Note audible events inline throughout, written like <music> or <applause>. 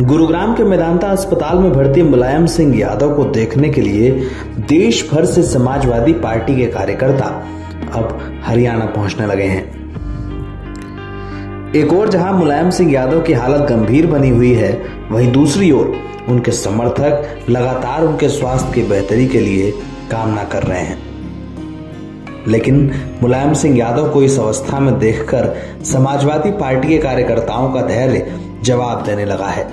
गुरुग्राम के मेदांता अस्पताल में भर्ती मुलायम सिंह यादव को देखने के लिए देश भर से समाजवादी पार्टी के कार्यकर्ता अब हरियाणा पहुँचने लगे हैं। एक और जहाँ मुलायम सिंह यादव की हालत गंभीर बनी हुई है, वहीं दूसरी ओर उनके समर्थक लगातार उनके स्वास्थ्य की बेहतरी के लिए कामना कर रहे हैं। लेकिन मुलायम सिंह यादव को इस अवस्था में देखकर समाजवादी पार्टी के कार्यकर्ताओं का धैर्य जवाब देने लगा है।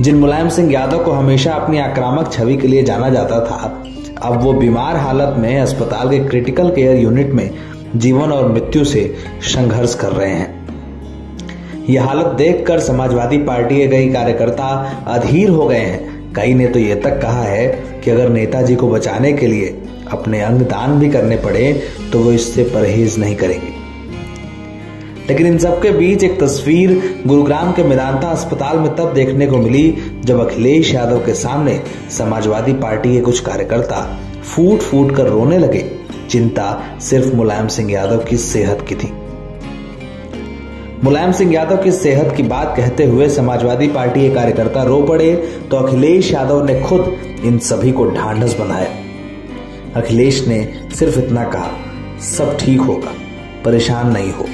जिन मुलायम सिंह यादव को हमेशा अपनी आक्रामक छवि के लिए जाना जाता था, अब वो बीमार हालत में अस्पताल के क्रिटिकल केयर यूनिट में जीवन और मृत्यु से संघर्ष कर रहे हैं। यह हालत देखकर समाजवादी पार्टी के कई कार्यकर्ता अधीर हो गए हैं। कई ने तो ये तक कहा है कि अगर नेताजी को बचाने के लिए अपने अंग दान भी करने पड़े तो वो इससे परहेज नहीं करेंगे। लेकिन इन सबके बीच एक तस्वीर गुरुग्राम के मेदांता अस्पताल में तब देखने को मिली, जब अखिलेश यादव के सामने समाजवादी पार्टी के कुछ कार्यकर्ता फूट फूट कर रोने लगे। चिंता सिर्फ़ मुलायम सिंह यादव की सेहत की थी। मुलायम सिंह यादव की सेहत की बात कहते हुए समाजवादी पार्टी के कार्यकर्ता रो पड़े तो अखिलेश यादव ने खुद इन सभी को ढांढस बनाया। अखिलेश ने सिर्फ़ इतना कहा, सब ठीक होगा, परेशान नहीं हो।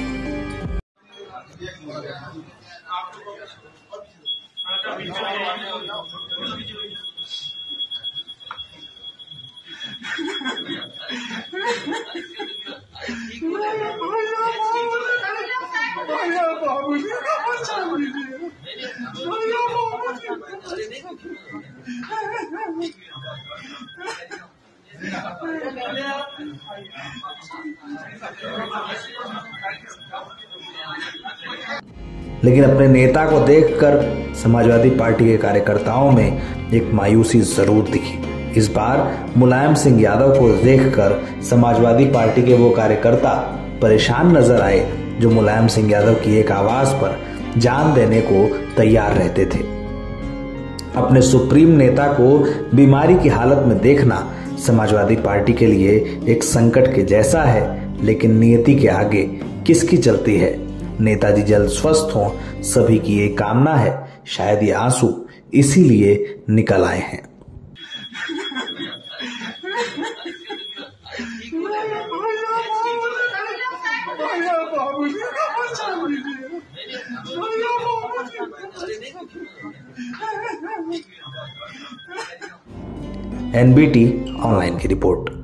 <laughs> लेकिन अपने नेता को देखकर समाजवादी पार्टी के कार्यकर्ताओं में एक मायूसी ज़रूर दिखी। इस बार मुलायम सिंह यादव को देखकर समाजवादी पार्टी के वो कार्यकर्ता परेशान नज़र आए। जो मुलायम सिंह यादव की एक आवाज़ पर जान देने को तैयार रहते थे। अपने सुप्रीम नेता को बीमारी की हालत में देखना समाजवादी पार्टी के लिए एक संकट के जैसा है, लेकिन नियति के आगे किसकी चलती है? नेताजी जल्द स्वस्थ हों, सभी की ये कामना है, शायद ये आँसू इसीलिए निकल आए हैं। एनबीटी ऑनलाइन की रिपोर्ट